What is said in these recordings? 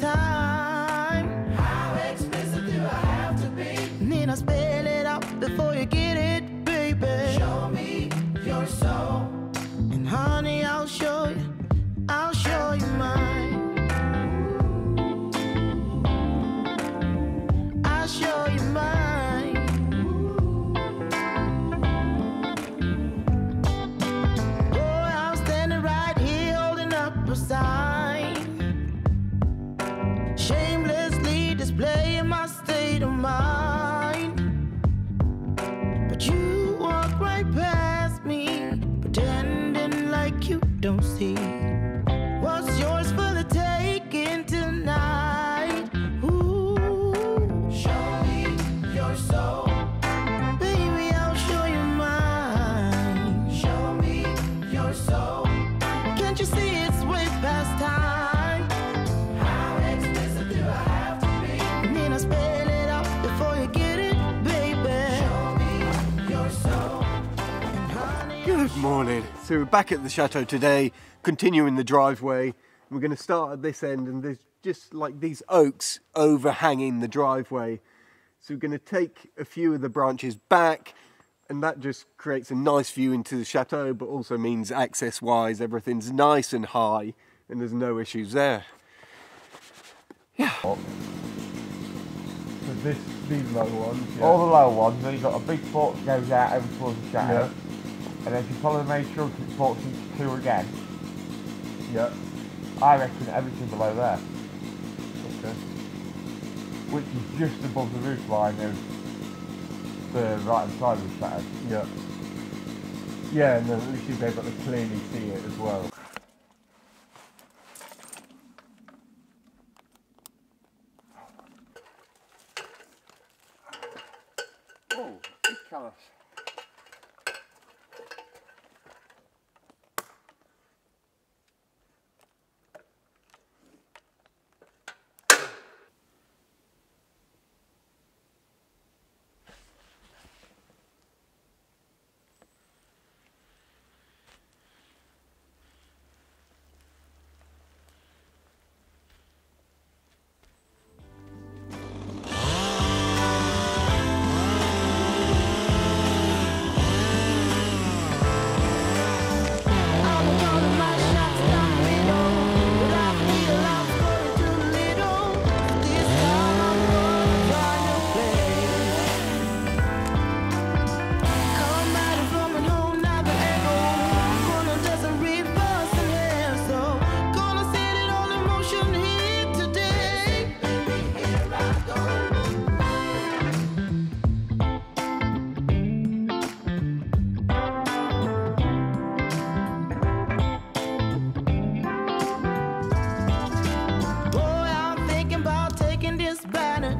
time. State of mind. Morning. So we're back at the chateau today, continuing the driveway. We're going to start at this end, and there's just like these oaks overhanging the driveway. So we're going to take a few of the branches back, and that just creates a nice view into the chateau, but also means access wise, everything's nice and high, and there's no issues there. Yeah. So this, these low ones. Yeah. All the low ones, then you've got a big fork that goes out over towards the chateau. Yeah. And then if you follow the main trunk, it forks into two again. Yeah. I reckon everything below there, Okay. which is just above the roof line of the right hand side of the chateau. Yeah. Yeah, and then at least you'll be able to clearly see it as well. Oh, big colours.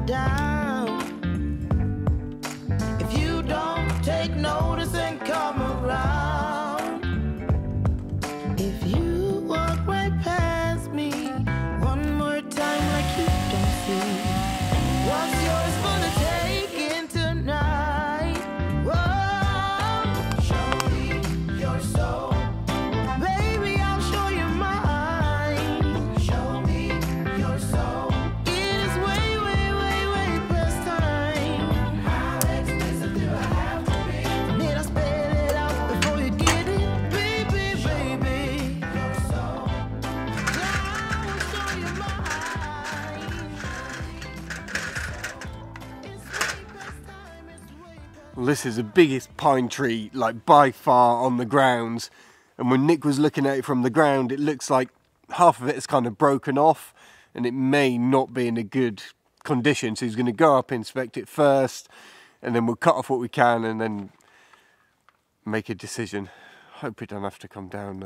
Down. This is the biggest pine tree, like by far, on the grounds. And when Nick was looking at it from the ground, it looks like half of it is kind of broken off and it may not be in a good condition. So he's going to go up, inspect it first, and then we'll cut off what we can and then make a decision. Hope it don't have to come down.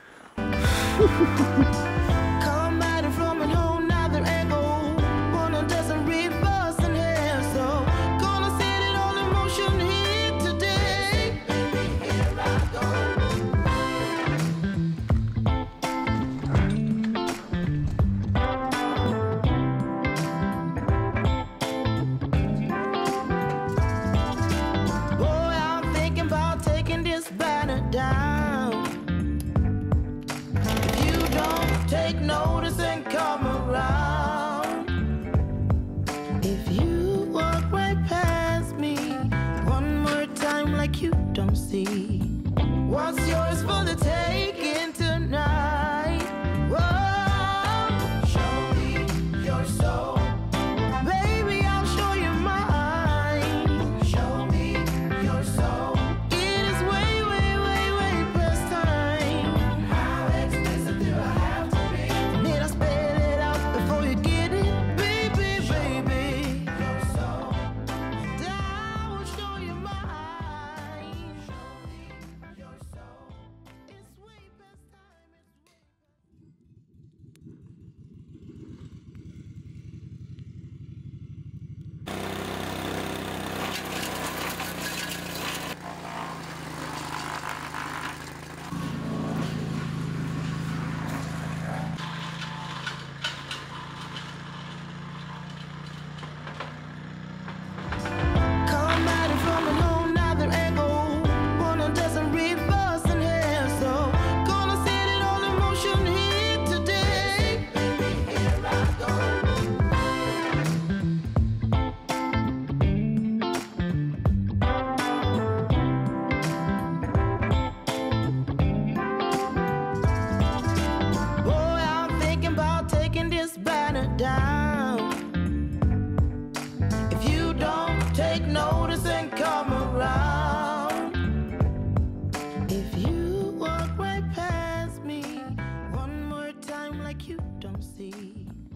哈哈哈 don't take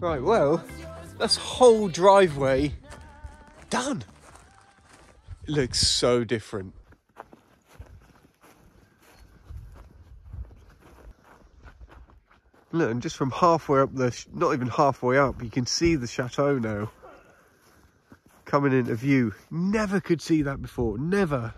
Right, well, that's whole driveway done. It looks so different. Look, and just from halfway up the, not even halfway up, you can see the chateau now. Coming into view. Never could see that before, never.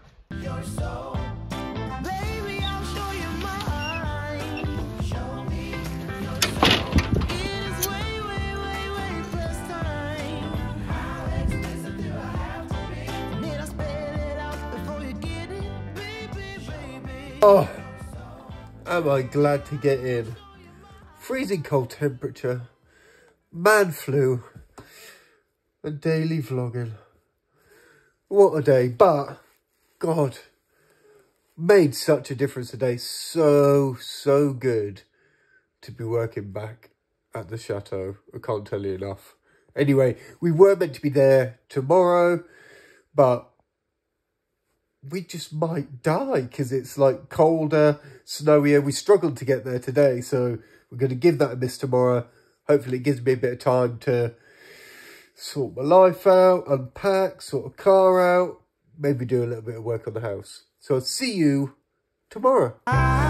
Oh, am I glad to get in. Freezing cold temperature, man flu, and daily vlogging. What a day, but God, made such a difference today. So, so good to be working back at the chateau. I can't tell you enough. Anyway, we were meant to be there tomorrow, but we just might die because it's like colder, snowier. We struggled to get there today, so we're going to give that a miss tomorrow. Hopefully, it gives me a bit of time to sort my life out, unpack, sort a car out, maybe do a little bit of work on the house. So I'll see you tomorrow.